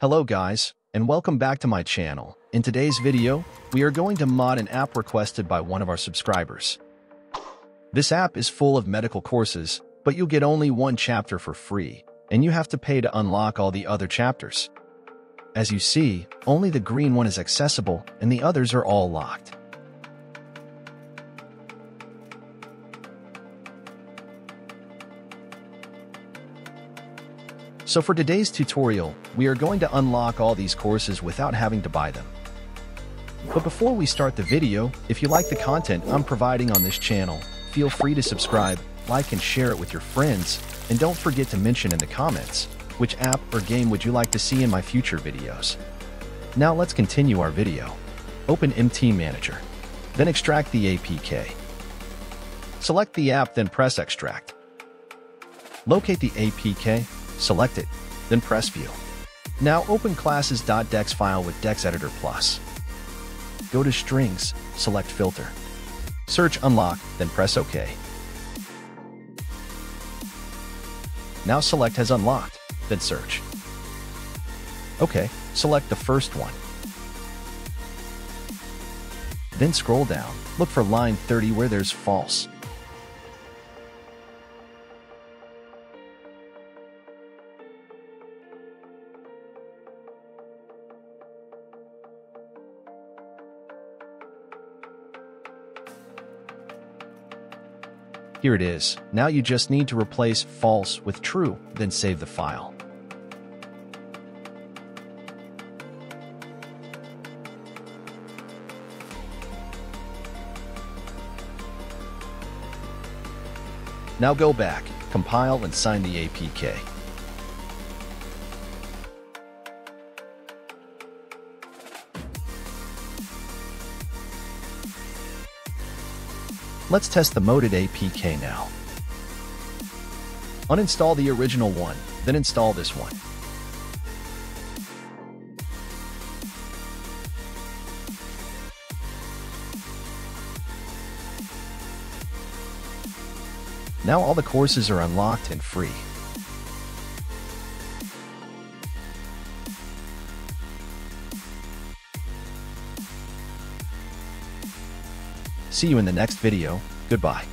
Hello guys, and welcome back to my channel. In today's video, we are going to mod an app requested by one of our subscribers. This app is full of medical courses, but you'll get only one chapter for free, and you have to pay to unlock all the other chapters. As you see, only the green one is accessible and the others are all locked. So for today's tutorial, we are going to unlock all these courses without having to buy them. But before we start the video, if you like the content I'm providing on this channel, feel free to subscribe, like and share it with your friends, and don't forget to mention in the comments, which app or game would you like to see in my future videos. Now let's continue our video. Open MT Manager, then extract the APK. Select the app, then press Extract. Locate the APK Select it, then press View. Now open classes.dex file with Dex Editor Plus. Go to Strings, select Filter. Search Unlock, then press OK. Now select has unlocked, then search. OK, select the first one. Then scroll down, look for line 30 where there's false. Here it is. Now you just need to replace false with true, then save the file. Now go back, compile and sign the APK. Let's test the modded APK now. Uninstall the original one, then install this one. Now all the courses are unlocked and free. See you in the next video. Goodbye.